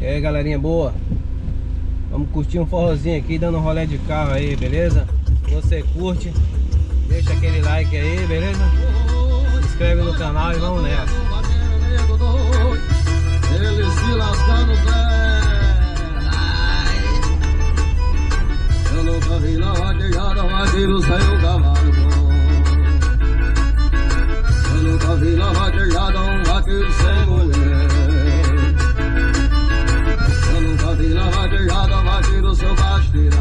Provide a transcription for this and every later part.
E aí galerinha boa? Vamos curtir um forrozinho aqui Dando um de carro aí, beleza? Você curte Deixa aquele like aí, beleza? Se inscreve no canal e vamos nessa. Eu nunca vi Vaqueiro saiu cavalo Eu nunca vi Um vaqueiro seu basteira.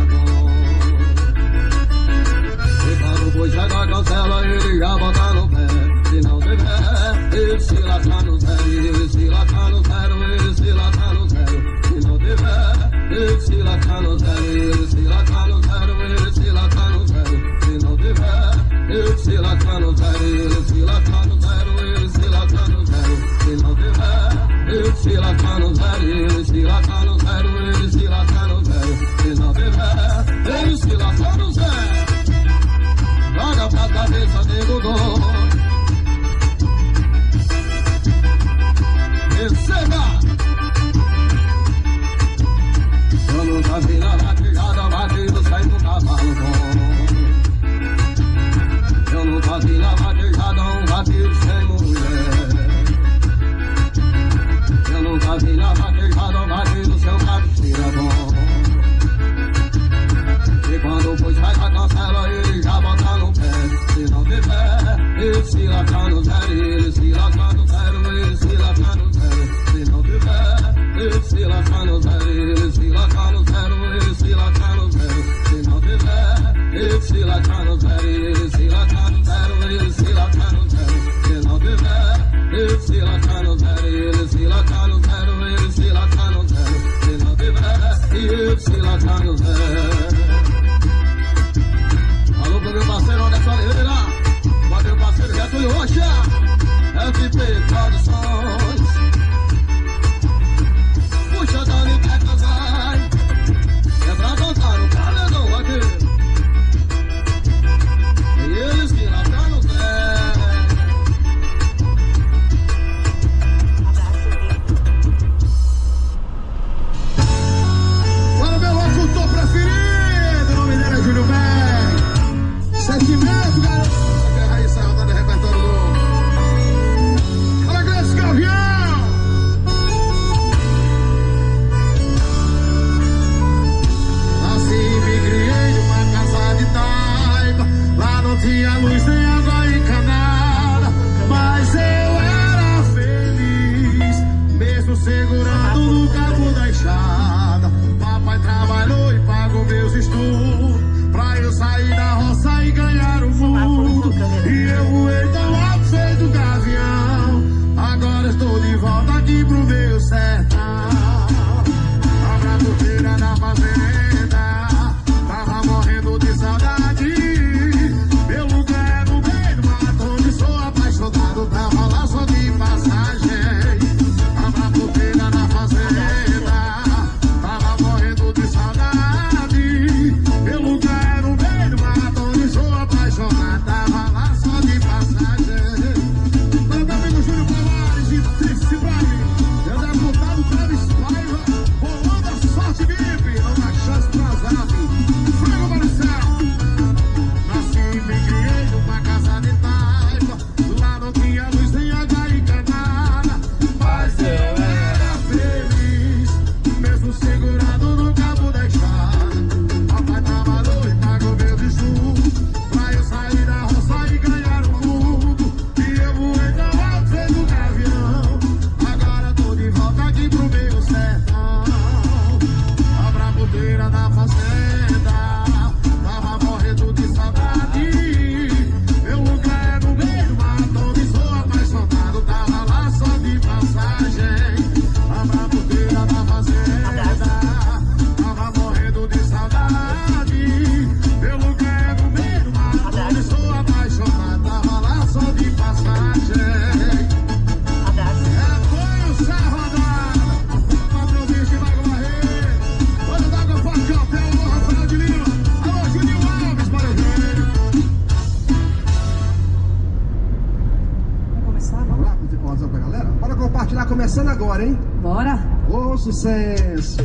começando agora, hein? Bora! Ô, sucesso!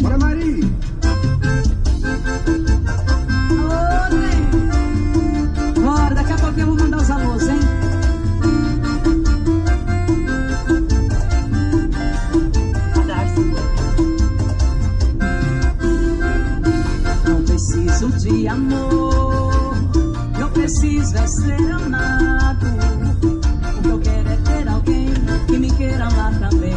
Bora, Mari! Ô, Bora, daqui a pouco eu vou mandar os alôs, hein? Não preciso de amor, eu preciso é ser amado. que me quieran más también.